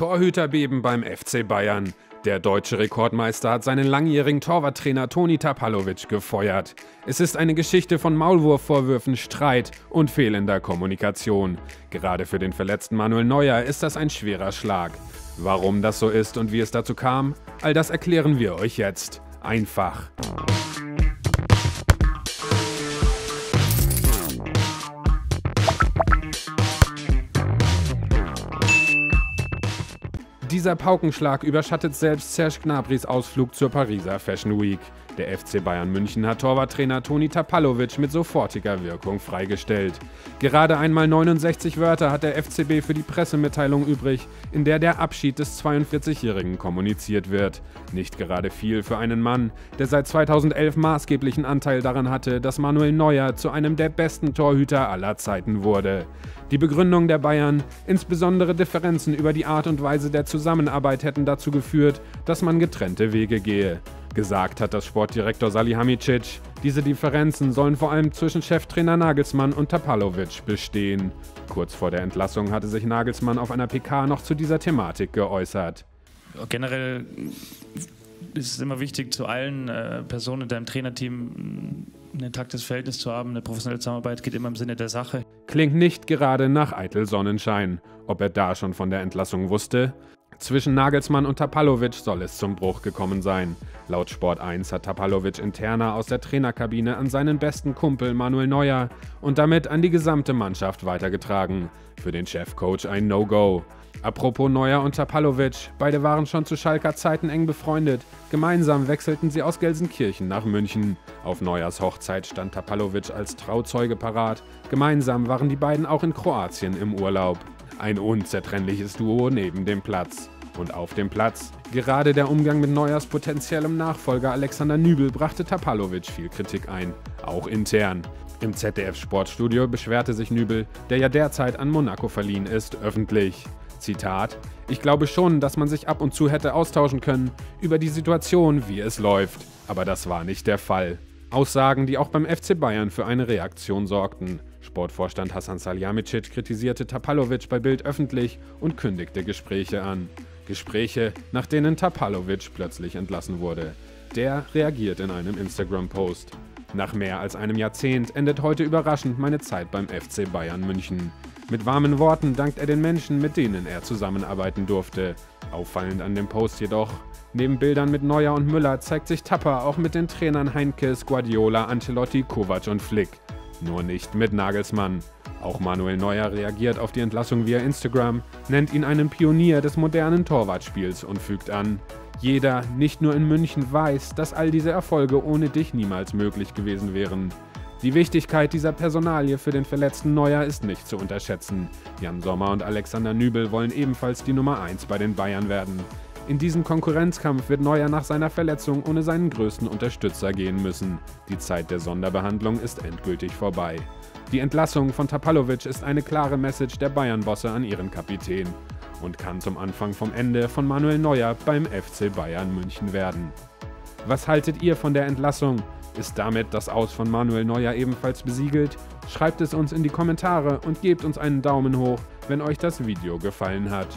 Torhüterbeben beim FC Bayern. Der deutsche Rekordmeister hat seinen langjährigen Torwarttrainer Toni Tapalovic gefeuert. Es ist eine Geschichte von Maulwurfvorwürfen, Streit und fehlender Kommunikation. Gerade für den verletzten Manuel Neuer ist das ein schwerer Schlag. Warum das so ist und wie es dazu kam, all das erklären wir euch jetzt. Einfach. Dieser Paukenschlag überschattet selbst Serge Gnabrys Ausflug zur Pariser Fashion Week. Der FC Bayern München hat Torwarttrainer Toni Tapalovic mit sofortiger Wirkung freigestellt. Gerade einmal 69 Wörter hat der FCB für die Pressemitteilung übrig, in der der Abschied des 42-Jährigen kommuniziert wird. Nicht gerade viel für einen Mann, der seit 2011 maßgeblichen Anteil daran hatte, dass Manuel Neuer zu einem der besten Torhüter aller Zeiten wurde. Die Begründung der Bayern, insbesondere Differenzen über die Art und Weise der Zusammenarbeit hätten dazu geführt, dass man getrennte Wege gehe. Gesagt hat das Sportdirektor Salihamidzic, diese Differenzen sollen vor allem zwischen Cheftrainer Nagelsmann und Tapalovic bestehen. Kurz vor der Entlassung hatte sich Nagelsmann auf einer PK noch zu dieser Thematik geäußert. Generell ist es immer wichtig, zu allen äh, Personen in deinem Trainerteam ein intaktes Verhältnis zu haben. Eine professionelle Zusammenarbeit geht immer im Sinne der Sache. Klingt nicht gerade nach eitel Sonnenschein. Ob er da schon von der Entlassung wusste? Zwischen Nagelsmann und Tapalovic soll es zum Bruch gekommen sein. Laut Sport 1 hat Tapalovic interner aus der Trainerkabine an seinen besten Kumpel Manuel Neuer und damit an die gesamte Mannschaft weitergetragen. Für den Chefcoach ein No-Go. Apropos Neuer und Tapalovic, beide waren schon zu Schalker Zeiten eng befreundet. Gemeinsam wechselten sie aus Gelsenkirchen nach München. Auf Neuers Hochzeit stand Tapalovic als Trauzeuge parat. Gemeinsam waren die beiden auch in Kroatien im Urlaub. Ein unzertrennliches Duo neben dem Platz. Und auf dem Platz. Gerade der Umgang mit Neuers potenziellem Nachfolger Alexander Nübel brachte Tapalovic viel Kritik ein, auch intern. Im ZDF Sportstudio beschwerte sich Nübel, der ja derzeit an Monaco verliehen ist, öffentlich. Zitat: Ich glaube schon, dass man sich ab und zu hätte austauschen können über die Situation, wie es läuft. Aber das war nicht der Fall. Aussagen, die auch beim FC Bayern für eine Reaktion sorgten. Sportvorstand Hasan Salihamidzic kritisierte Tapalovic bei Bild öffentlich und kündigte Gespräche an. Gespräche, nach denen Tapalovic plötzlich entlassen wurde. Der reagiert in einem Instagram-Post. Nach mehr als einem Jahrzehnt endet heute überraschend meine Zeit beim FC Bayern München. Mit warmen Worten dankt er den Menschen, mit denen er zusammenarbeiten durfte. Auffallend an dem Post jedoch, neben Bildern mit Neuer und Müller zeigt sich Tapper auch mit den Trainern Heinkes, Guardiola, Ancelotti, Kovac und Flick. Nur nicht mit Nagelsmann. Auch Manuel Neuer reagiert auf die Entlassung via Instagram, nennt ihn einen Pionier des modernen Torwartspiels und fügt an, jeder, nicht nur in München, weiß, dass all diese Erfolge ohne dich niemals möglich gewesen wären. Die Wichtigkeit dieser Personalie für den verletzten Neuer ist nicht zu unterschätzen. Jan Sommer und Alexander Nübel wollen ebenfalls die Nummer 1 bei den Bayern werden. In diesen Konkurrenzkampf wird Neuer nach seiner Verletzung ohne seinen größten Unterstützer gehen müssen. Die Zeit der Sonderbehandlung ist endgültig vorbei. Die Entlassung von Tapalovic ist eine klare Message der Bayern-Bosse an ihren Kapitän und kann zum Anfang vom Ende von Manuel Neuer beim FC Bayern München werden. Was haltet ihr von der Entlassung? Ist damit das Aus von Manuel Neuer ebenfalls besiegelt? Schreibt es uns in die Kommentare und gebt uns einen Daumen hoch, wenn euch das Video gefallen hat.